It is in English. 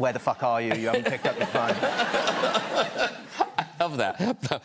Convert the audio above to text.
where the fuck are you? You haven't picked up the phone. I love that.